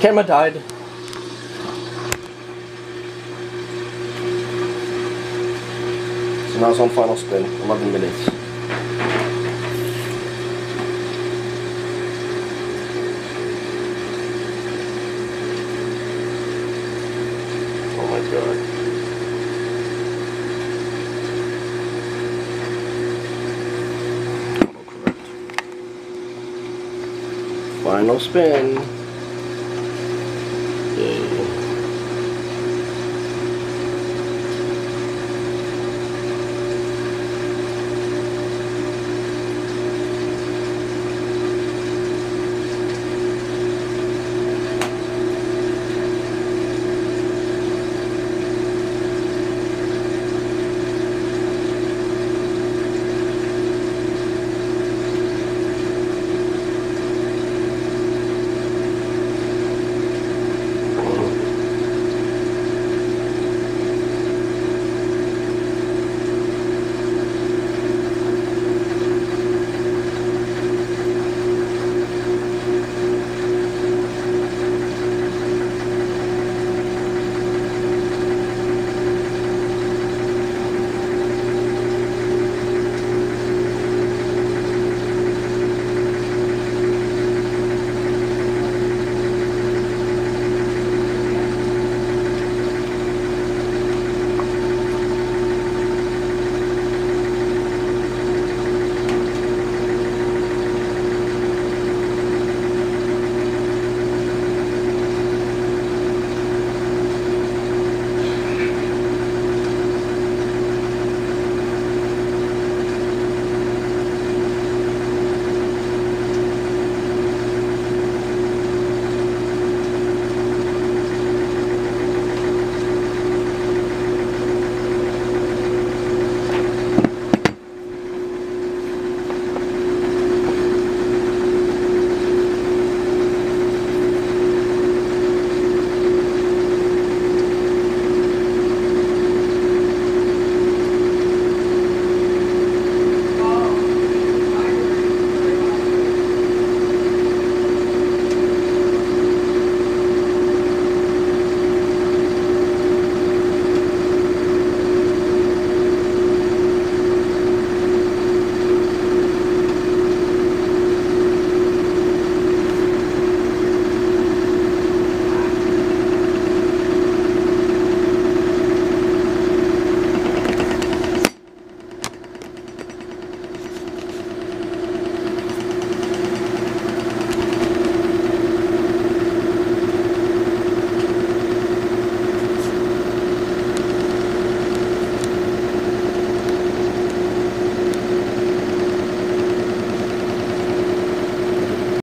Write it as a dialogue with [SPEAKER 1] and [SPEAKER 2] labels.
[SPEAKER 1] Camera died. So now it's on final spin. 11 minutes. Oh my god. Final spin. Yay.